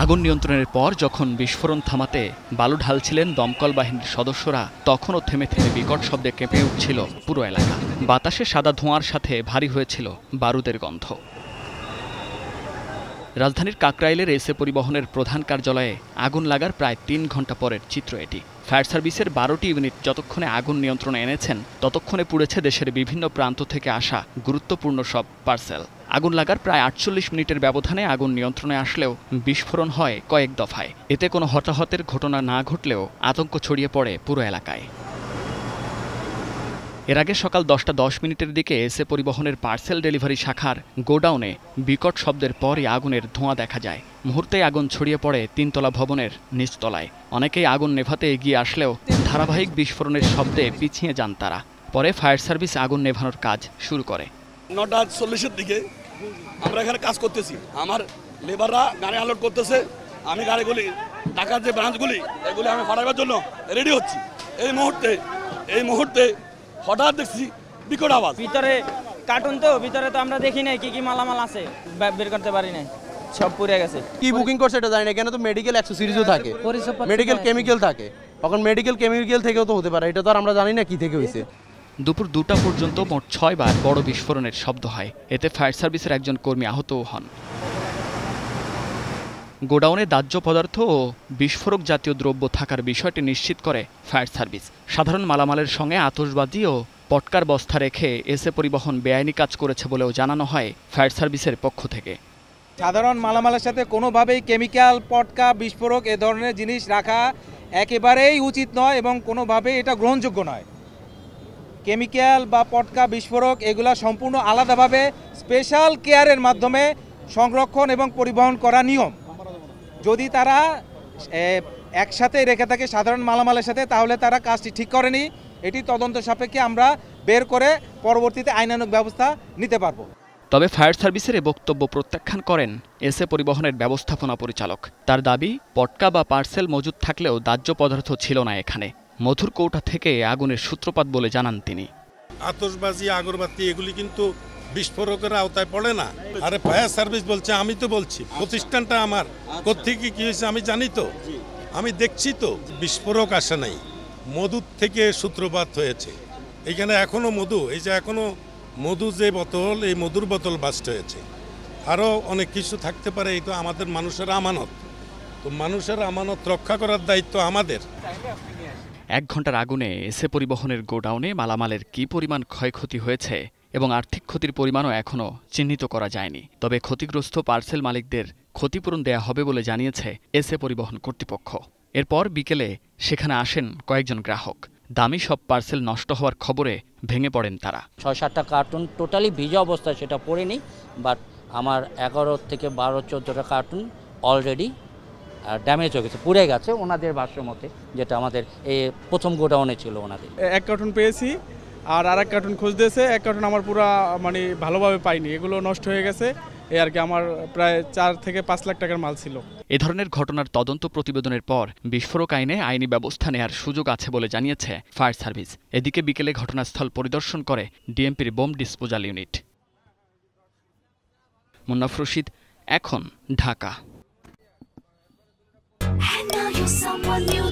আগুন নিয়ন্ত্রণের পর যখন বিস্ফোরণ থামাতে বালু ঢালছিলেন দমকল বাহিনীর সদস্যরা, তখনও থেমে থেমে বিকট শব্দে কেঁপে উঠছিল পুরো এলাকা। বাতাসে সাদা ধোঁয়ার সাথে ভারী হয়েছিল বারুদের গন্ধ। রাজধানীর কাকরাইলের এসে পরিবহনের প্রধান কার্যালয়ে আগুন লাগার প্রায় তিন ঘণ্টা পরের চিত্র এটি। ফায়ার সার্ভিসের বারোটি ইউনিট যতক্ষণে আগুন নিয়ন্ত্রণে এনেছেন, ততক্ষণে পুড়েছে দেশের বিভিন্ন প্রান্ত থেকে আসা গুরুত্বপূর্ণ সব পার্সেল। আগুন লাগার প্রায় আটচল্লিশ মিনিটের ব্যবধানে আগুন নিয়ন্ত্রণে আসলেও বিস্ফোরণ হয় কয়েক দফায়। এতে কোনো হতাহতের ঘটনা না ঘটলেও আতঙ্ক ছড়িয়ে পড়ে পুরো এলাকায়। এর আগে সকাল দশটা দশ মিনিটের দিকে এসে পরিবহনের পার্সেল ডেলিভারি শাখার গোডাউনে বিকট শব্দের পরই আগুনের ধোঁয়া দেখা যায়। মুহূর্তেই আগুন ছড়িয়ে পড়ে তিনতলা ভবনের নিচতলায়। অনেকেই আগুন নেভাতে এগিয়ে আসলেও ধারাবাহিক বিস্ফোরণের শব্দে পিছিয়ে যান তারা। পরে ফায়ার সার্ভিস আগুন নেভানোর কাজ শুরু করে। নটা চল্লিশের দিকে আমরা এখানে কাজ করতেছি। আমার লেবাররা গাড়ি আনলোড করতেছে। আমি গাড়িগুলি টাকার যে ব্রাঞ্চগুলি এগুলি আমি ফাটাবার জন্য রেডি হচ্ছি। এই মুহূর্তে এই মুহূর্তে হঠাৎ দেখছি বিকট আওয়াজ। ভিতরে কার্টুন তো ভিতরে তো আমরা দেখি নাই কি কি মালামাল আছে। বের করতে পারি নাই। সব পুড়ে গেছে। কি বুকিং করছে এটা জানি না এখানে তো মেডিকেল অ্যাক্সেসরিজও থাকে। মেডিকেল কেমিক্যাল থাকে। এখন মেডিকেল কেমিক্যাল থেকেও তো হতে পারে এটা তো আর আমরা জানি না কি থেকে হয়েছে। দুপুর দুটা পর্যন্ত মোট ছয়বার বড় বিস্ফোরণের শব্দ হয়। এতে ফায়ার সার্ভিসের একজন কর্মী আহতও হন। গোডাউনে দাহ্য পদার্থ ও বিস্ফোরক জাতীয় দ্রব্য থাকার বিষয়টি নিশ্চিত করে ফায়ার সার্ভিস। সাধারণ মালামালের সঙ্গে আতশবাজি ও পটকার বস্তা রেখে এসে পরিবহন বেআইনি কাজ করেছে বলেও জানানো হয় ফায়ার সার্ভিসের পক্ষ থেকে। সাধারণ মালামালের সাথে কোনোভাবেই কেমিক্যাল, পটকা, বিস্ফোরক এ ধরনের জিনিস রাখা একেবারেই উচিত নয় এবং কোনোভাবেই এটা গ্রহণযোগ্য নয়। কেমিক্যাল বা পটকা বিস্ফোরক, এগুলা সম্পূর্ণ আলাদাভাবে স্পেশাল কেয়ারের মাধ্যমে সংরক্ষণ এবং পরিবহন করা নিয়ম। যদি তারা একসাথে রেখে থাকে সাধারণ মালামালের সাথে, তাহলে তারা কাজটি ঠিক করেনি। এটি তদন্ত সাপেক্ষে আমরা বের করে পরবর্তীতে আইনানুগ ব্যবস্থা নিতে পারব। তবে ফায়ার সার্ভিসের বক্তব্য প্রত্যাখ্যান করেন এসে পরিবহনের ব্যবস্থাপনা পরিচালক। তার দাবি, পটকা বা পার্সেল মজুদ থাকলেও দাহ্য পদার্থ ছিল না এখানে। মধুর কৌটা থেকে আগুনের সূত্রপাত বলে জানান তিনি। আতশবাজি, আগরবাতি, এগুলি কিন্তু বিস্ফোরকের আওতায় পড়ে না। আরে ফায়ার সার্ভিস বলছে, আমি তো বলছি, প্রতিষ্ঠানটা আমার। কোথেকে কি হয়েছে আমি জানি তো। আমি দেখছি তো, বিস্ফোরক আসে নাই। মধুর থেকে সূত্রপাত হয়েছে। এখানে এখনও মধু, এই যে এখনও মধু যে বোতল, এই মধুর বোতল বাস্ট হয়েছে। আরও অনেক কিছু থাকতে পারে, এই তো আমাদের মানুষের আমানত। তো মানুষের আমানত রক্ষা করার দায়িত্ব আমাদের। এক ঘণ্টার আগুনে এসে পরিবহনের গোডাউনে মালামালের কী পরিমাণ ক্ষয়ক্ষতি হয়েছে এবং আর্থিক ক্ষতির পরিমাণও এখনও চিহ্নিত করা যায়নি। তবে ক্ষতিগ্রস্ত পার্সেল মালিকদের ক্ষতিপূরণ দেয়া হবে বলে জানিয়েছে এসে পরিবহন কর্তৃপক্ষ। এরপর বিকেলে সেখানে আসেন কয়েকজন গ্রাহক। দামি সব পার্সেল নষ্ট হওয়ার খবরে ভেঙে পড়েন তারা। ছয় সাতটা কার্টুন টোটালি ভিজা অবস্থায় সেটা পড়েনি, বাট আমার এগারো থেকে বারো, চোদ্দোটা কার্টুন অলরেডি ড্যামেজ হয়ে গেছে পুড়ে গেছে ওনাদের ভাষ্য মতে যেটা আমাদের এই প্রথম গোডাউনে ছিল ওনাদের। এক কার্টুন পেয়েছি আর আর এক কার্টুন খুঁজতেছে এক কার্টুন আমার পুরা মানে ভালোভাবে পাইনি এগুলো নষ্ট হয়ে গেছে এই আর কি আমার প্রায় চার থেকে পাঁচ লাখ টাকার মাল ছিল। এ ধরনের ঘটনার তদন্ত প্রতিবেদনের পর বিস্ফোরক আইনে আইনি ব্যবস্থা নেয়ার সুযোগ আছে বলে জানিয়েছে ফায়ার সার্ভিস। এদিকে বিকেলে ঘটনাস্থল পরিদর্শন করে ডিএমপির bomb disposal unit. Munnaf Rashid এখন ঢাকা। Someone new